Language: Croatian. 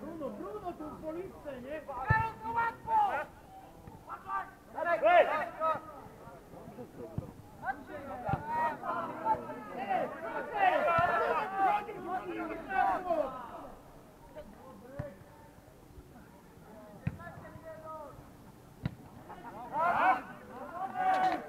Bruno, Bruno, tu police, nie?